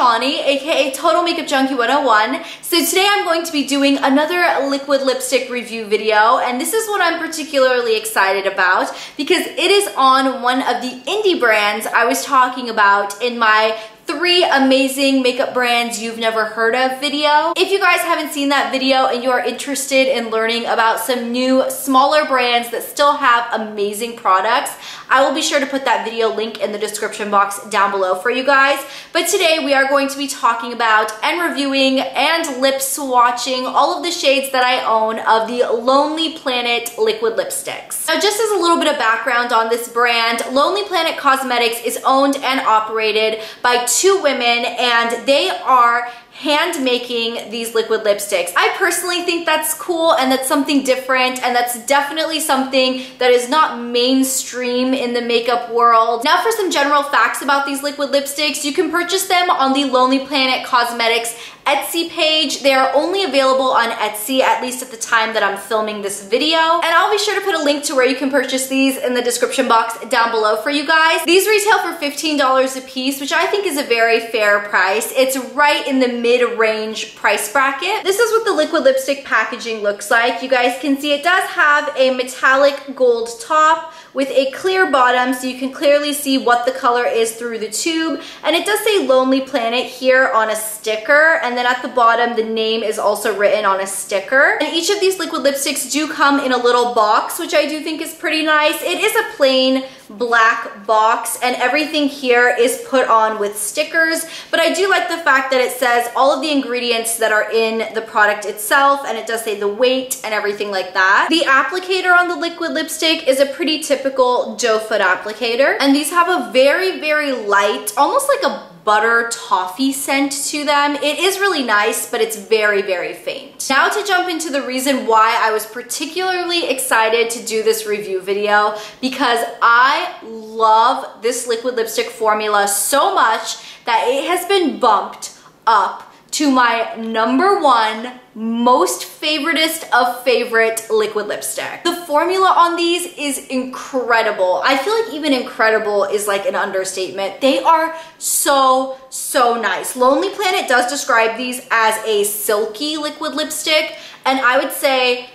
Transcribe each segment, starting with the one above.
Shani, aka Total Makeup Junkie 101. So today I'm going to be doing another liquid lipstick review video and this is what I'm particularly excited about because it is on one of the indie brands I was talking about in my three amazing makeup brands you've never heard of video. If you guys haven't seen that video and you are interested in learning about some new smaller brands that still have amazing products, I will be sure to put that video link in the description box down below for you guys. But today we are going to be talking about and reviewing and lip swatching all of the shades that I own of the Lonely Planet liquid lipsticks. Now just as a little bit of background on this brand, Lonely Planet Cosmetics is owned and operated by two women and they are hand making these liquid lipsticks. I personally think that's cool and that's something different and that's definitely something that is not mainstream in the makeup world. Now for some general facts about these liquid lipsticks, you can purchase them on the Lonely Planet Cosmetics Etsy page. They are only available on Etsy, at least at the time that I'm filming this video. And I'll be sure to put a link to where you can purchase these in the description box down below for you guys. These retail for $15 a piece, which I think is a very fair price. It's right in the mid-range price bracket. This is what the liquid lipstick packaging looks like. You guys can see it does have a metallic gold top with a clear bottom so you can clearly see what the color is through the tube. And it does say Lonely Planet here on a sticker. And then at the bottom, the name is also written on a sticker. And each of these liquid lipsticks do come in a little box, which I do think is pretty nice. It is a plain black box and everything here is put on with stickers but I do like the fact that it says all of the ingredients that are in the product itself and it does say the weight and everything like that. The applicator on the liquid lipstick is a pretty typical doe foot applicator and these have a very very light almost like a butter toffee scent to them. It is really nice, but it's very, very faint. Now to jump into the reason why I was particularly excited to do this review video because I love this liquid lipstick formula so much that it has been bumped up to my number one most favoritist of favorite liquid lipstick. The formula on these is incredible. I feel like even incredible is like an understatement. They are so, so nice. Lonely Planet does describe these as a silky liquid lipstick and I would say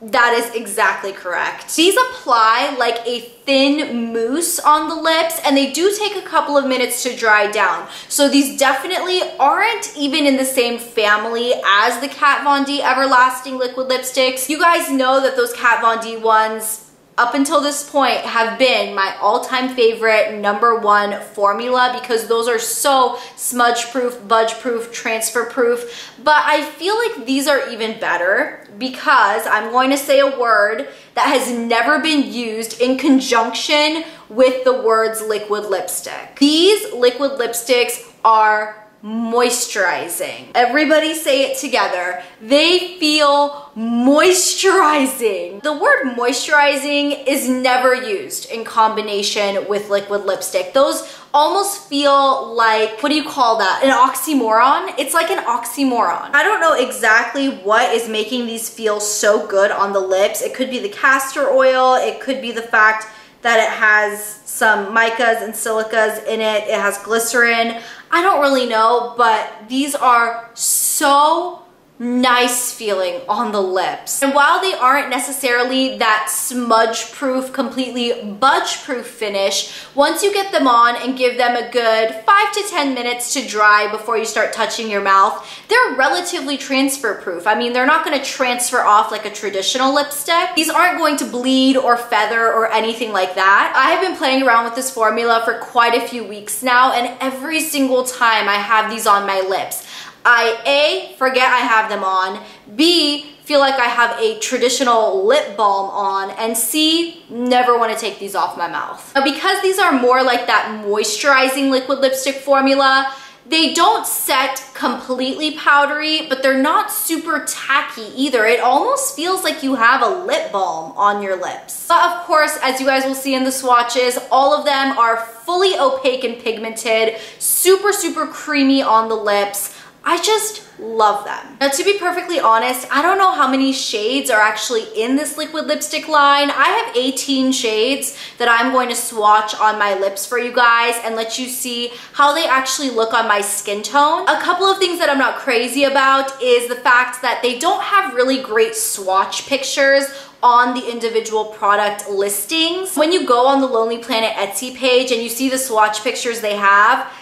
that is exactly correct. These apply like a thin mousse on the lips and they do take a couple of minutes to dry down. So these definitely aren't even in the same family as the Kat Von D Everlasting Liquid Lipsticks. You guys know that those Kat Von D ones up until this point have been my all-time favorite number one formula because those are so smudge proof, budge proof, transfer proof. But I feel like these are even better because I'm going to say a word that has never been used in conjunction with the words liquid lipstick. These liquid lipsticks are moisturizing. Everybody say it together. They feel moisturizing. The word moisturizing is never used in combination with liquid lipstick. Those almost feel like, what do you call that? An oxymoron? It's like an oxymoron. I don't know exactly what is making these feel so good on the lips. It could be the castor oil. It could be the fact that it has some micas and silicas in it. It has glycerin. I don't really know, but these are so nice feeling on the lips. And while they aren't necessarily that smudge proof, completely budge proof finish, once you get them on and give them a good five to 10 minutes to dry before you start touching your mouth, they're relatively transfer proof. I mean, they're not gonna transfer off like a traditional lipstick. These aren't going to bleed or feather or anything like that. I have been playing around with this formula for quite a few weeks now and every single time I have these on my lips, I A, forget I have them on, B, feel like I have a traditional lip balm on, and C, never want to take these off my mouth. Now because these are more like that moisturizing liquid lipstick formula, they don't set completely powdery, but they're not super tacky either. It almost feels like you have a lip balm on your lips. But of course, as you guys will see in the swatches, all of them are fully opaque and pigmented, super, super creamy on the lips, I just love them. Now to be perfectly honest, I don't know how many shades are actually in this liquid lipstick line. I have 18 shades that I'm going to swatch on my lips for you guys and let you see how they actually look on my skin tone. A couple of things that I'm not crazy about is the fact that they don't have really great swatch pictures on the individual product listings. When you go on the Lonely Planet Etsy page and you see the swatch pictures they have,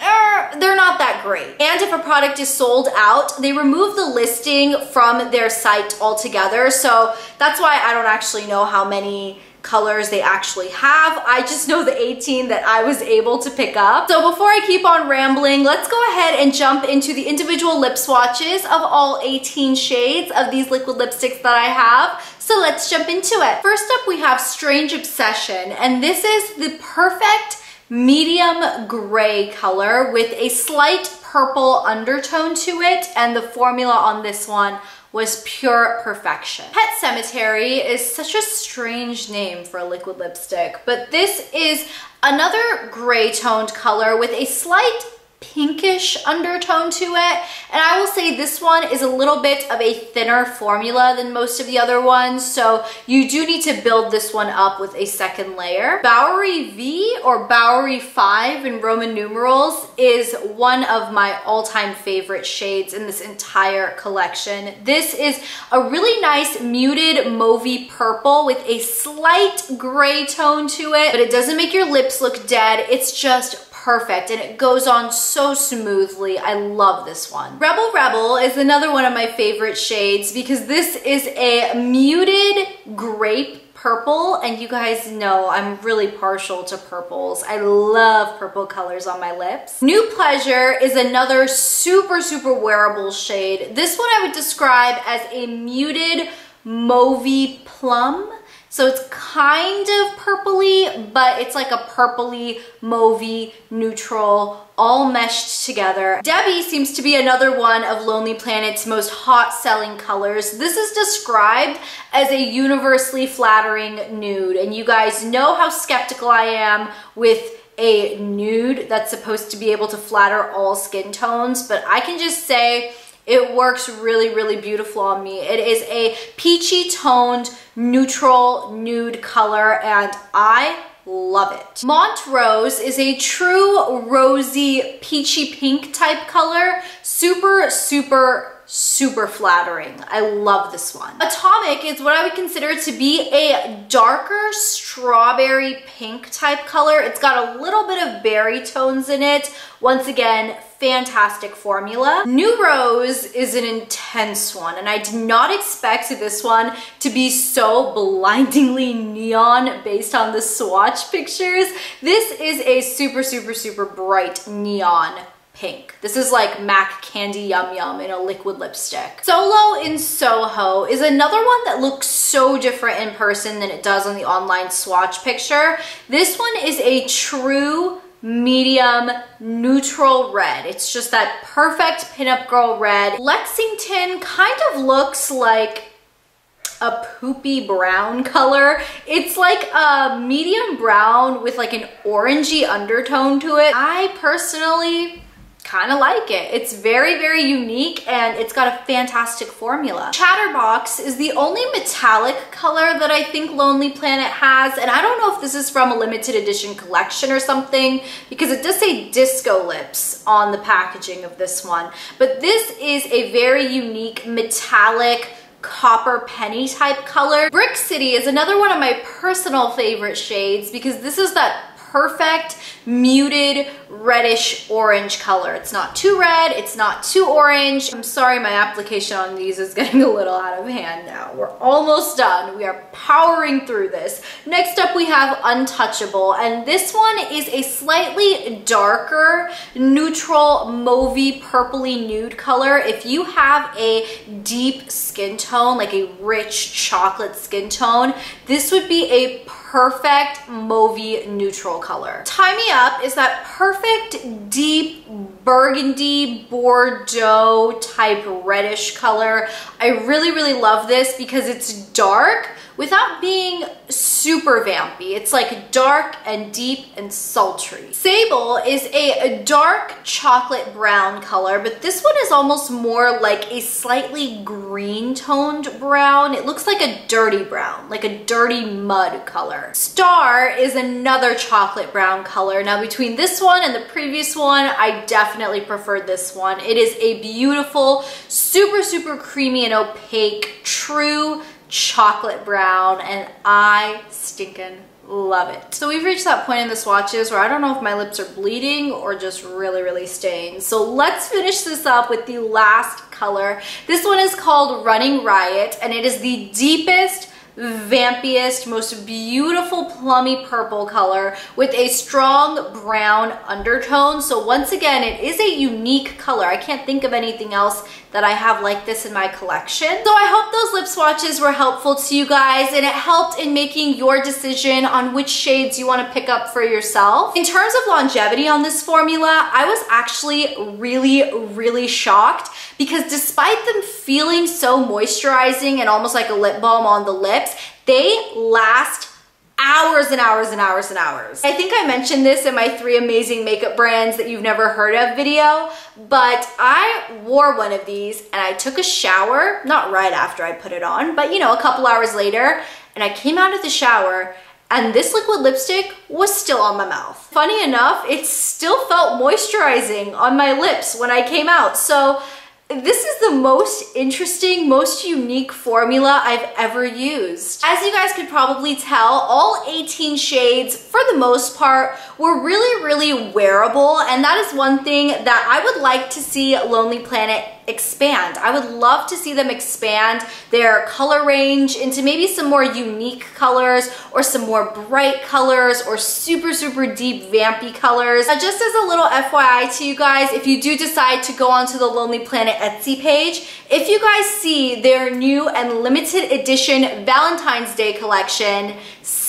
er, they're not that great. And if a product is sold out, they remove the listing from their site altogether. So that's why I don't actually know how many colors they actually have. I just know the 18 that I was able to pick up. So before I keep on rambling, let's go ahead and jump into the individual lip swatches of all 18 shades of these liquid lipsticks that I have. So let's jump into it. First up, we have Strange Obsession, and this is the perfect medium gray color with a slight purple undertone to it and the formula on this one was pure perfection. Pet Cemetery is such a strange name for a liquid lipstick, but this is another gray toned color with a slight pinkish undertone to it. And I will say this one is a little bit of a thinner formula than most of the other ones. So you do need to build this one up with a second layer. Bowery V or Bowery 5 in Roman numerals is one of my all-time favorite shades in this entire collection. This is a really nice muted mauvey purple with a slight gray tone to it, but it doesn't make your lips look dead. It's just perfect and it goes on so smoothly. I love this one. Rebel Rebel is another one of my favorite shades because this is a muted grape purple and you guys know I'm really partial to purples. I love purple colors on my lips. New Pleasure is another super, super wearable shade. This one I would describe as a muted mauvey plum. So it's kind of purpley, but it's like a purpley, mauvey, neutral, all meshed together. Debbie seems to be another one of Lonely Planet's most hot selling colors. This is described as a universally flattering nude. And you guys know how skeptical I am with a nude that's supposed to be able to flatter all skin tones, but I can just say it works really, really beautiful on me. It is a peachy toned, neutral nude color and I love it. Montrose is a true rosy peachy pink type color. Super, super super flattering. I love this one. Atomic is what I would consider to be a darker strawberry pink type color. It's got a little bit of berry tones in it. Once again, fantastic formula. New Rose is an intense one and I did not expect this one to be so blindingly neon based on the swatch pictures. This is a super, super, super bright neon pink. This is like MAC Candy Yum Yum in a liquid lipstick. Solo in Soho is another one that looks so different in person than it does on the online swatch picture. This one is a true medium neutral red. It's just that perfect pinup girl red. Lexington kind of looks like a poopy brown color. It's like a medium brown with like an orangey undertone to it. I personally kind of like it. It's very, very unique and it's got a fantastic formula. Chatterbox is the only metallic color that I think Lonely Planet has. And I don't know if this is from a limited edition collection or something because it does say disco lips on the packaging of this one. But this is a very unique metallic copper penny type color. Brick City is another one of my personal favorite shades because this is that perfect muted reddish orange color. It's not too red, it's not too orange. I'm sorry my application on these is getting a little out of hand now. We're almost done. We are powering through this. Next up we have Untouchable and this one is a slightly darker neutral mauvey purpley nude color. If you have a deep skin tone, like a rich chocolate skin tone, this would be a perfect mauvey neutral color. Tie Me Up is that perfect deep burgundy Bordeaux type reddish color. I really, really love this because it's dark without being super vampy. It's like dark and deep and sultry. Sabel is a dark chocolate brown color, but this one is almost more like a slightly green toned brown. It looks like a dirty brown, like a dirty mud color. Starr is another chocolate brown color. Now between this one and the previous one, I definitely preferred this one. It is a beautiful, super, super creamy and opaque, true chocolate brown and I stinking love it. So we've reached that point in the swatches where I don't know if my lips are bleeding or just really, really stained. So let's finish this up with the last color. This one is called Running Riot and it is the deepest vampiest, most beautiful plummy purple color with a strong brown undertone. So once again, it is a unique color. I can't think of anything else that I have like this in my collection. So I hope those lip swatches were helpful to you guys and it helped in making your decision on which shades you want to pick up for yourself. In terms of longevity on this formula, I was actually really, really shocked because despite them feeling so moisturizing and almost like a lip balm on the lips, they last hours and hours and hours and hours. I think I mentioned this in my three amazing makeup brands that you've never heard of video, but I wore one of these and I took a shower, not right after I put it on, but you know, a couple hours later, and I came out of the shower and this liquid lipstick was still on my mouth. Funny enough, it still felt moisturizing on my lips when I came out. So this is the most interesting, most unique formula I've ever used. As you guys could probably tell, all 18 shades, for the most part, were really, really wearable, and that is one thing that I would like to see Lonely Planet expand. I would love to see them expand their color range into maybe some more unique colors or some more bright colors or super, super deep vampy colors. Now, just as a little FYI to you guys, if you do decide to go onto the Lonely Planet Etsy page, if you guys see their new and limited edition Valentine's Day collection,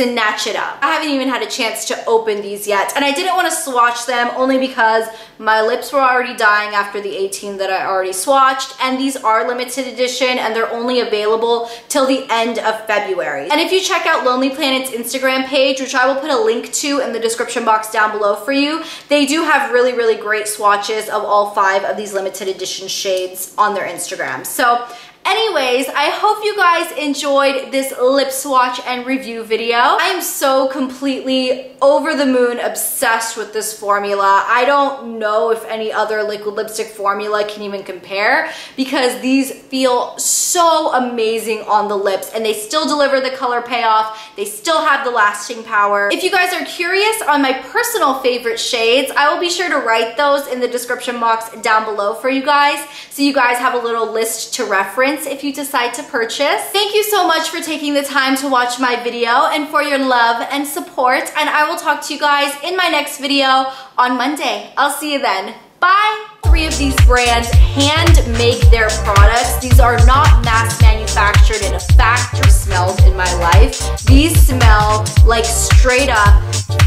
snatch it up. I haven't even had a chance to open these yet and I didn't want to swatch them only because my lips were already dying after the 18 that I already swatched and these are limited edition and they're only available till the end of February. And if you check out Lonely Planet's Instagram page, which I will put a link to in the description box down below for you, they do have really, really great swatches of all five of these limited edition shades on their Instagram. So Anyways, I hope you guys enjoyed this lip swatch and review video. I'm so completely over the moon obsessed with this formula. I don't know if any other liquid lipstick formula can even compare because these feel so amazing on the lips and they still deliver the color payoff. They still have the lasting power. If you guys are curious on my personal favorite shades, I will be sure to write those in the description box down below for you guys so you guys have a little list to reference if you decide to purchase. Thank you so much for taking the time to watch my video and for your love and support. And I will talk to you guys in my next video on Monday. I'll see you then. Bye! Three of these brands hand make their products. These are not mass manufactured in a factory smells in my life. These smell like straight up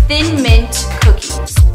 thin mint cookies.